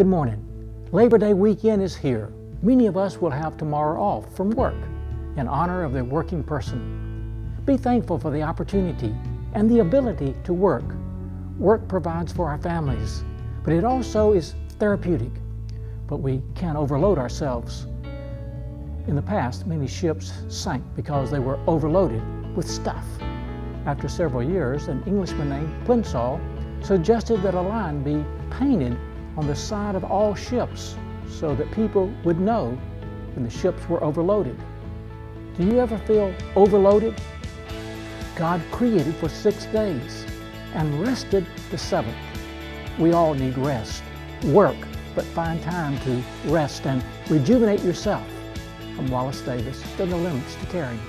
Good morning. Labor Day weekend is here. Many of us will have tomorrow off from work in honor of the working person. Be thankful for the opportunity and the ability to work. Work provides for our families, but it also is therapeutic. But we can't overload ourselves. In the past, many ships sank because they were overloaded with stuff. After several years, an Englishman named Plimsoll suggested that a line be painted on the side of all ships so that people would know when the ships were overloaded. Do you ever feel overloaded? God created for six days and rested the seventh. We all need rest. Work, but find time to rest and rejuvenate yourself. From Wallace Davis, are no limits to caring.